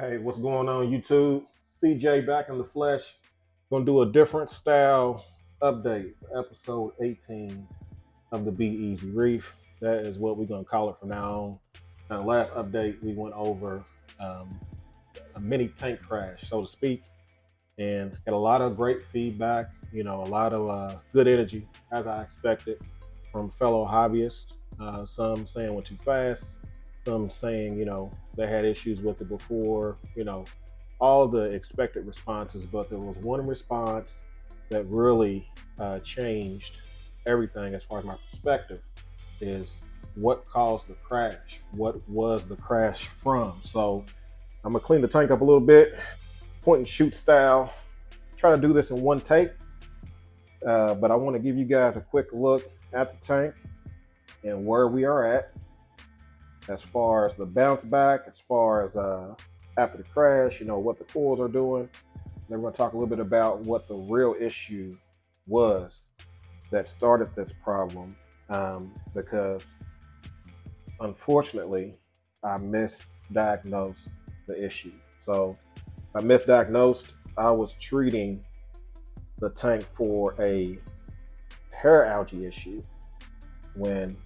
Hey, what's going on YouTube? CJ back in the flesh. Gonna do a different style update episode 18 of the Be Easy Reef. That is what we're gonna call it from now on. Now, last update we went over um, a mini tank crash, so to speak, and got a lot of great feedback. You know, a lot of uh, good energy, as I expected, from fellow hobbyists. Uh, some saying went too fast, some saying, you know, they had issues with it before, you know, all the expected responses, but there was one response that really uh, changed everything as far as my perspective is what caused the crash? What was the crash from? So I'm gonna clean the tank up a little bit, point and shoot style. Try to do this in one take, uh, but I want to give you guys a quick look at the tank and where we are at as far as the bounce back, as far as uh, after the crash, you know, what the corals are doing. Then we're going to talk a little bit about what the real issue was that started this problem um, because unfortunately, I misdiagnosed the issue. So I misdiagnosed, I was treating the tank for a hair algae issue when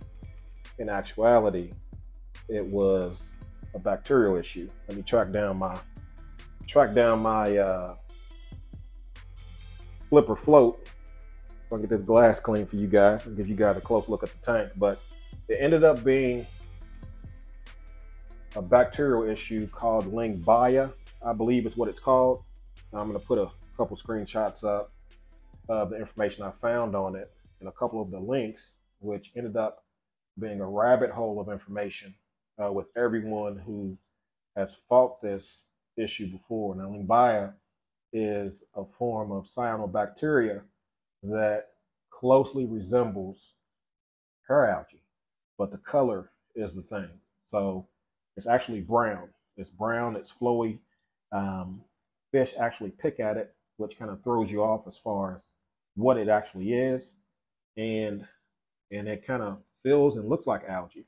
in actuality, it was a bacterial issue. Let me track down my track down my uh, flipper float. I'll get this glass clean for you guys and give you guys a close look at the tank. But it ended up being a bacterial issue called Lyngbya, I believe is what it's called. I'm going to put a couple screenshots up of the information I found on it and a couple of the links, which ended up being a rabbit hole of information uh, with everyone who has fought this issue before. Now, Lyngbya is a form of cyanobacteria that closely resembles hair algae, but the color is the thing. So it's actually brown. It's brown, it's flowy. Um, fish actually pick at it, which kind of throws you off as far as what it actually is. And and it kind of feels and looks like algae.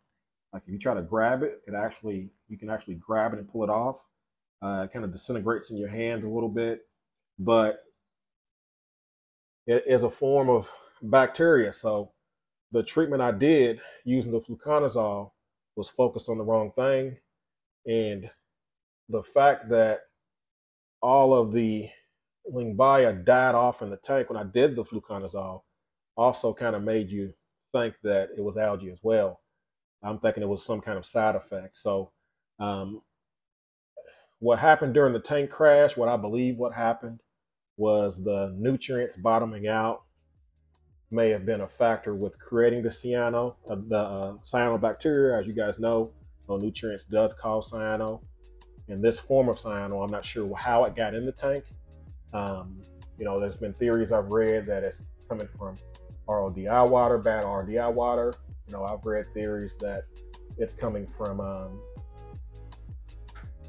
Like if you try to grab it, it actually you can actually grab it and pull it off. Uh, it kind of disintegrates in your hands a little bit, but it is a form of bacteria. So the treatment I did using the fluconazole was focused on the wrong thing, and the fact that all of the Lyngbya died off in the tank when I did the fluconazole also kind of made you think that it was algae as well. I'm thinking it was some kind of side effect. So, um, what happened during the tank crash, what I believe what happened was the nutrients bottoming out may have been a factor with creating the cyano, uh, the uh, cyanobacteria. As you guys know, no nutrients does cause cyano. And this form of cyano, I'm not sure how it got in the tank. Um, you know, there's been theories I've read that it's coming from RODI water, bad RODI water. You know, I've read theories that it's coming from um,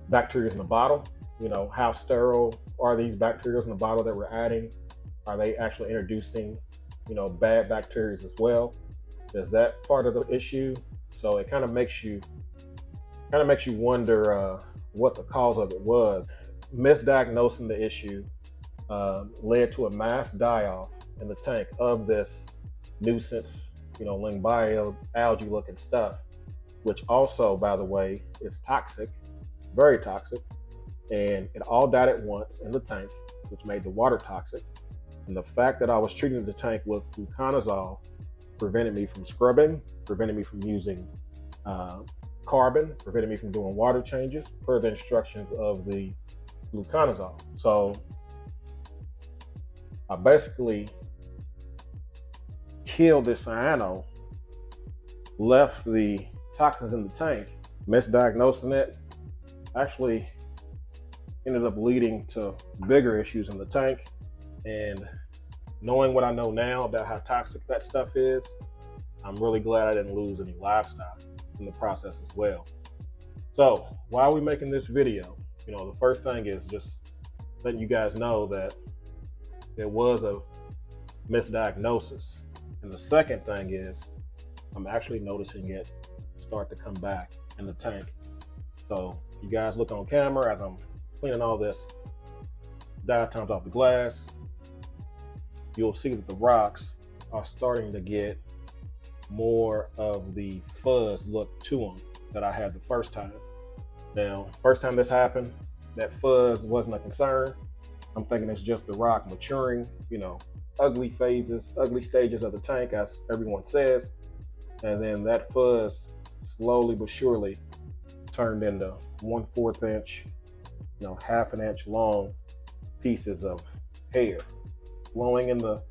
bacteria in the bottle. You know, how sterile are these bacteria in the bottle that we're adding? Are they actually introducing, you know, bad bacteria as well? Is that part of the issue? So it kind of makes you kind of makes you wonder uh, what the cause of it was. Misdiagnosing the issue uh, led to a mass die-off in the tank of this nuisance, you know, Lyngbya algae looking stuff, which also, by the way, is toxic, very toxic. And it all died at once in the tank, which made the water toxic. And the fact that I was treating the tank with fluconazole prevented me from scrubbing, prevented me from using uh, carbon, prevented me from doing water changes per the instructions of the fluconazole. So I basically killed the cyano, left the toxins in the tank, misdiagnosing it, actually ended up leading to bigger issues in the tank. And knowing what I know now about how toxic that stuff is, I'm really glad I didn't lose any livestock in the process as well. So, why are we making this video? You know, the first thing is just letting you guys know that there was a misdiagnosis and the second thing is I'm actually noticing it start to come back in the tank. So you guys look on camera as I'm cleaning all this diatoms off the glass, you'll see that the rocks are starting to get more of the fuzz look to them that I had the first time. Now, first time this happened, that fuzz wasn't a concern. I'm thinking it's just the rock maturing, you know, ugly phases, ugly stages of the tank, as everyone says. And then that fuzz slowly but surely turned into one fourth inch, you know, half an inch long pieces of hair flowing in the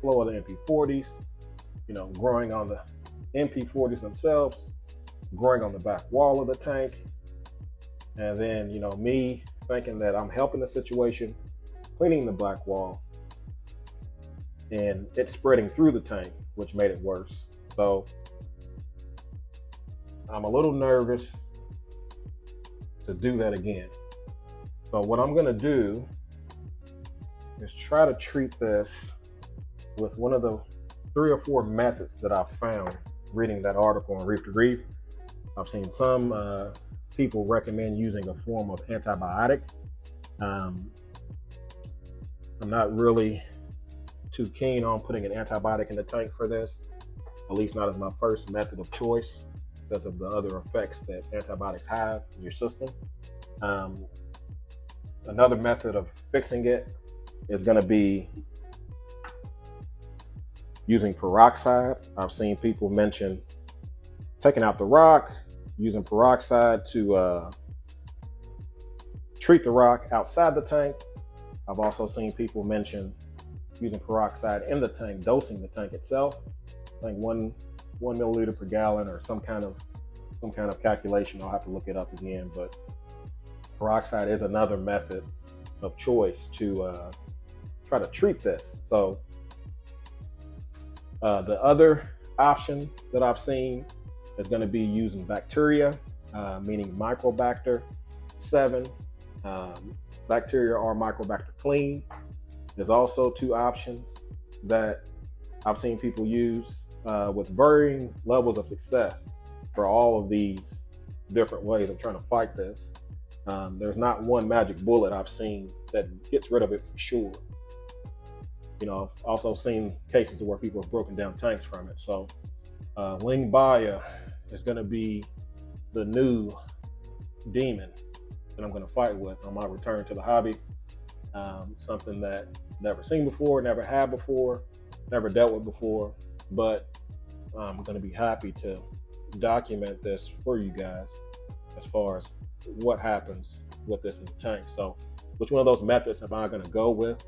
flow of the MP40s, you know, growing on the MP40s themselves, growing on the back wall of the tank. And then, you know, me thinking that I'm helping the situation, cleaning the black wall, and it's spreading through the tank, which made it worse. So I'm a little nervous to do that again. So what I'm gonna do is try to treat this with one of the three or four methods that I found reading that article on Reef to Reef. I've seen some uh, people recommend using a form of antibiotic. Um, I'm not really too keen on putting an antibiotic in the tank for this, at least not as my first method of choice because of the other effects that antibiotics have in your system. Um, another method of fixing it is going to be using peroxide. I've seen people mention taking out the rock, using peroxide to uh, treat the rock outside the tank. I've also seen people mention using peroxide in the tank, dosing the tank itself. Think one one milliliter per gallon or some kind of some kind of calculation. I'll have to look it up again, but peroxide is another method of choice to uh, try to treat this. So uh, the other option that I've seen is going to be using bacteria, uh, meaning Microbacter 7. Um, bacteria are Microbacter clean. There's also two options that I've seen people use uh, with varying levels of success for all of these different ways of trying to fight this. Um, there's not one magic bullet I've seen that gets rid of it for sure. You know, I've also seen cases where people have broken down tanks from it. So, uh, Lyngbya is going to be the new demon that I'm going to fight with on my return to the hobby. Um, something that never seen before, never had before, never dealt with before, but I'm going to be happy to document this for you guys as far as what happens with this in the tank. So, which one of those methods am I going to go with?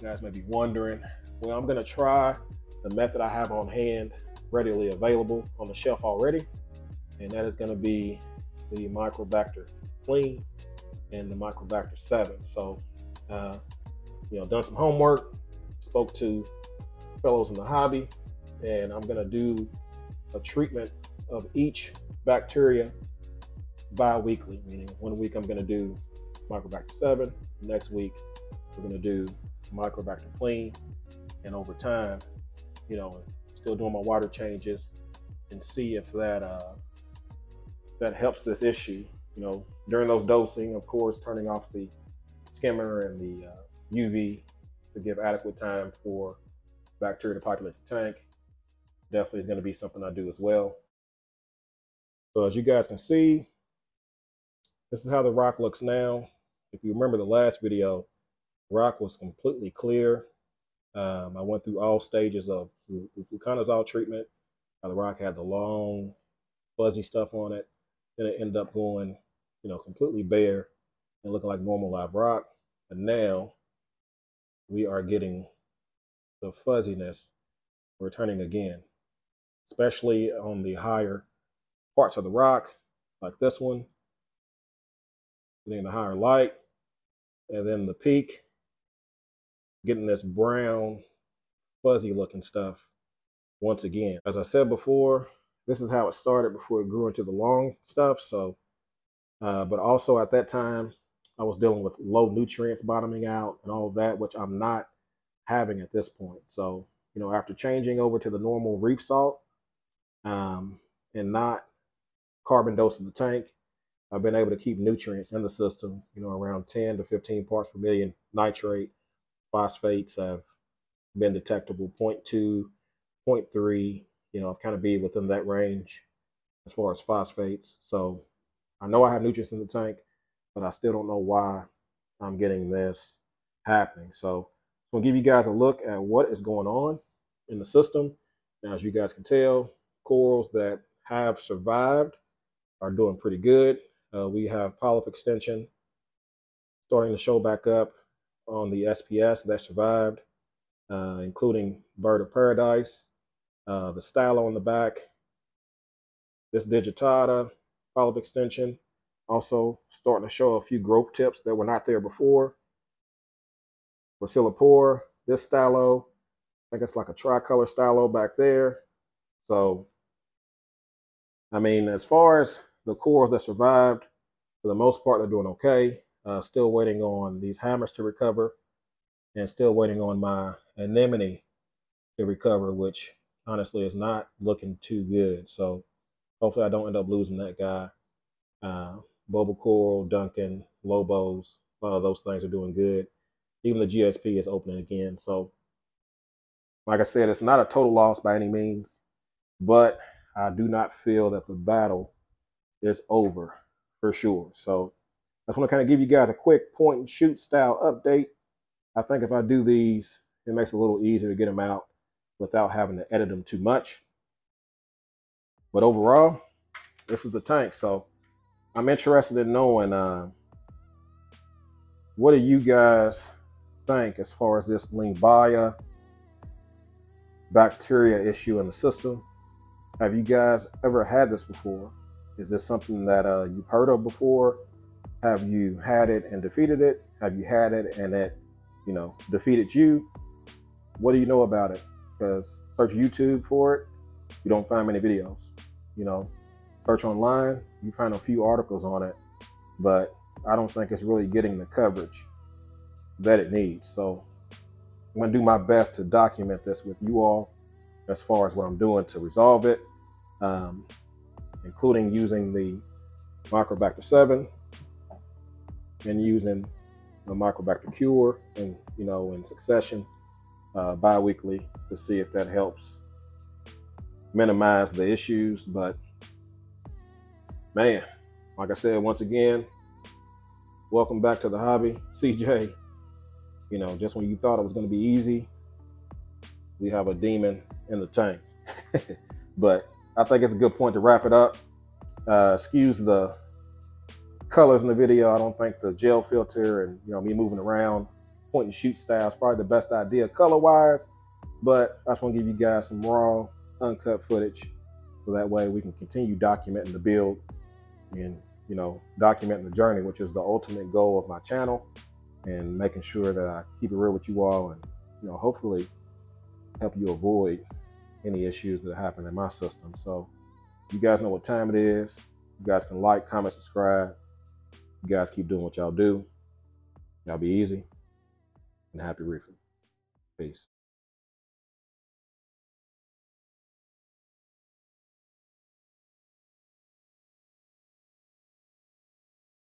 You guys may be wondering. Well, I'm going to try the method I have on hand readily available on the shelf already, and that is going to be the Microbacter Clean and the Microbacter 7. So, uh, you know, done some homework, spoke to fellows in the hobby, and I'm going to do a treatment of each bacteria bi-weekly, meaning one week I'm going to do Microbacter 7, next week we're going to do Microbacter clean, and over time, you know, still doing my water changes and see if that uh, that helps this issue. You know, during those dosing, of course, turning off the skimmer and the uh, UV to give adequate time for bacteria to populate the tank. Definitely is going to be something I do as well. So as you guys can see, this is how the rock looks now. If you remember the last video, rock was completely clear. Um, I went through all stages of fluconazole treatment. Now the rock had the long, fuzzy stuff on it. Then it ended up going, you know, completely bare and looking like normal live rock. But now we are getting the fuzziness returning again, especially on the higher parts of the rock, like this one, getting the higher light, and then the peak getting this brown, fuzzy looking stuff once again. As I said before, this is how it started before it grew into the long stuff. So, uh, but also at that time, I was dealing with low nutrients bottoming out and all that, which I'm not having at this point. So, you know, after changing over to the normal reef salt um, and not carbon dosing the tank, I've been able to keep nutrients in the system, you know, around 10 to 15 parts per million nitrate. Phosphates have been detectable 0.2, 0.3, you know, I've kind of be within that range as far as phosphates. So I know I have nutrients in the tank, but I still don't know why I'm getting this happening. So I'm gonna give you guys a look at what is going on in the system. Now, as you guys can tell, corals that have survived are doing pretty good. Uh, we have polyp extension starting to show back up on the SPS that survived, uh, including bird of paradise, uh, the stylo on the back, this digitata, polyp extension, also starting to show a few growth tips that were not there before. Pocillopora, this stylo, I think it's like a tricolor stylo back there. So, I mean, as far as the corals that survived, for the most part, they're doing okay. Uh, still waiting on these hammers to recover and still waiting on my anemone to recover, which honestly is not looking too good. So hopefully I don't end up losing that guy. Uh, Boba Coral, Duncan, Lobos, a lot of those things are doing good. Even the GSP is opening again. So like I said, it's not a total loss by any means, but I do not feel that the battle is over for sure. So I just want to kind of give you guys a quick point and shoot style update. I think if I do these, it makes it a little easier to get them out without having to edit them too much. But overall, this is the tank. So I'm interested in knowing uh, what do you guys think as far as this Lyngbya bacteria issue in the system? Have you guys ever had this before? Is this something that uh, you've heard of before? Have you had it and defeated it? Have you had it and it, you know, defeated you? What do you know about it? Because search YouTube for it, you don't find many videos. You know, search online, you find a few articles on it, but I don't think it's really getting the coverage that it needs. So I'm going to do my best to document this with you all as far as what I'm doing to resolve it. Um, including using the Microbacter 7 and using the Microbacter Cure and you know in succession uh, bi-weekly to see if that helps minimize the issues. But man, like I said, once again, welcome back to the hobby, CJ. You know, just when you thought it was going to be easy, we have a demon in the tank. but I think it's a good point to wrap it up. Uh, excuse the colors in the video. I don't think the gel filter and you know me moving around, point and shoot style is probably the best idea color wise. But I just want to give you guys some raw, uncut footage, so that way we can continue documenting the build and you know documenting the journey, which is the ultimate goal of my channel, and making sure that I keep it real with you all and you know hopefully help you avoid any issues that happen in my system. So you guys know what time it is. You guys can like, comment, subscribe. You guys keep doing what y'all do. Y'all be easy and happy reefing. Peace.